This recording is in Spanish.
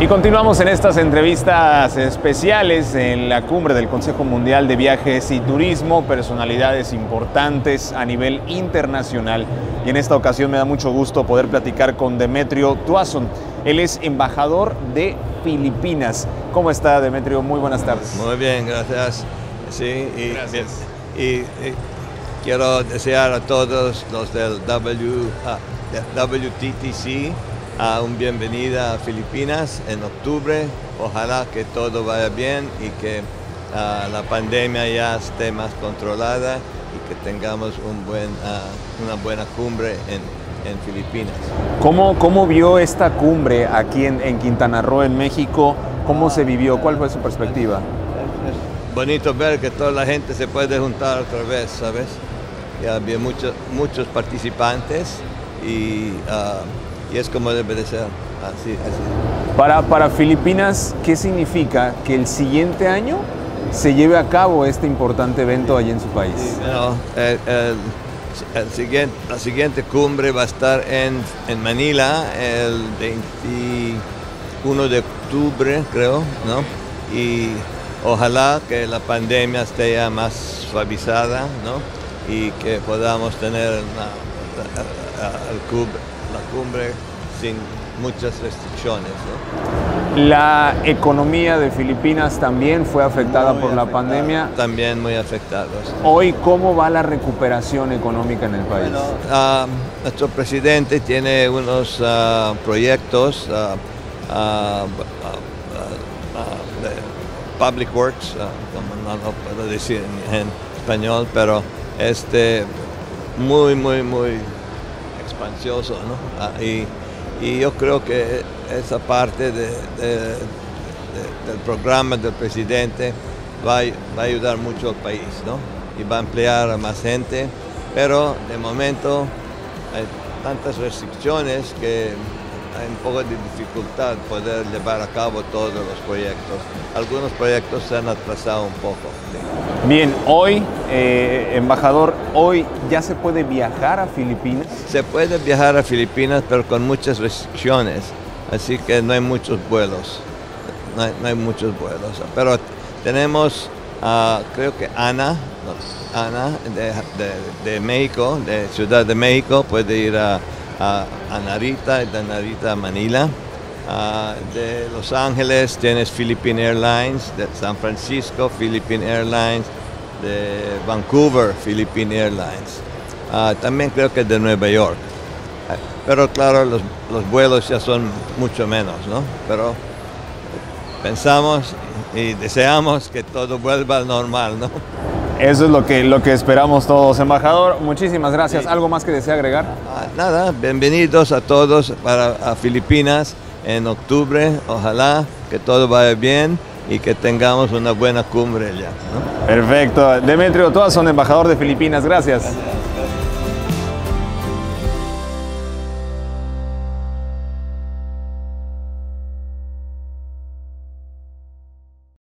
Y continuamos en estas entrevistas especiales en la cumbre del Consejo Mundial de Viajes y Turismo, personalidades importantes a nivel internacional. Y en esta ocasión me da mucho gusto poder platicar con Demetrio Tuazon. Él es embajador de Filipinas. ¿Cómo está Demetrio? Muy buenas tardes. Muy bien, gracias. Sí, y, Gracias. y- y quiero desear a todos los del W, ah, WTTC a un bienvenida a Filipinas en octubre. Ojalá que todo vaya bien y que ah, la pandemia ya esté más controlada y que tengamos un buen, ah, una buena cumbre en, en Filipinas. ¿Cómo, cómo vio esta cumbre aquí en, en Quintana Roo, en México? ¿Cómo se vivió? ¿Cuál fue su perspectiva? Es bonito ver que toda la gente se puede juntar otra vez, ¿sabes? Ya había muchos, muchos participantes y, ah, y es como debe de ser. Así, así. Para, para Filipinas, ¿qué significa que el siguiente año se lleve a cabo este importante evento allí en su país? No, el- el- el siguiente, la siguiente cumbre va a estar en, en Manila el 21 de octubre, creo, ¿no? Y ojalá que la pandemia esté ya más suavizada, ¿no? Y que podamos tener una- la, la- el cub- la cumbre sin muchas restricciones, ¿no? La economía de Filipinas también fue afectada Muy por la pandemia. También muy afectados. Hoy, ¿cómo va la recuperación económica en el país? Bueno, ah, nuestro presidente tiene unos ah, proyectos de Public Works, como no lo puedo decir en, en español, pero este muy, muy, muy expansioso, ¿no? Ah, y, y yo creo que esa parte de- de- de- del programa del presidente va, va a ayudar mucho al país, ¿no? Y va a emplear a más gente, pero de momento hay tantas restricciones que un poco de dificultad poder llevar a cabo todos los proyectos. Algunos proyectos se han atrasado un poco. sí. Bien, hoy, eh, embajador, hoy ya se puede viajar a Filipinas. Se puede viajar a Filipinas, pero con muchas restricciones, así que no hay muchos vuelos. No hay, no hay muchos vuelos. Pero tenemos, creo que Ana, Ana de, de- de México, de Ciudad de México, puede ir a, a- Narita, y de Narita a Manila. Ah, de Los Ángeles tienes Philippine Airlines, de San Francisco, Philippine Airlines, de Vancouver, Philippine Airlines. Ah, también creo que de Nueva York. Ah, Pero claro, los, los vuelos ya son mucho menos, ¿no? Pero pensamos y deseamos que todo vuelva al normal, ¿no? Eso es lo que, lo que esperamos todos, embajador. Muchísimas gracias. ¿Algo más que desea agregar? Ah, nada, bienvenidos a todos para a Filipinas en octubre. Ojalá que todo vaya bien y que tengamos una buena cumbre ya. ¿no? Perfecto. Demetrio Tuazon, embajador de Filipinas. Gracias.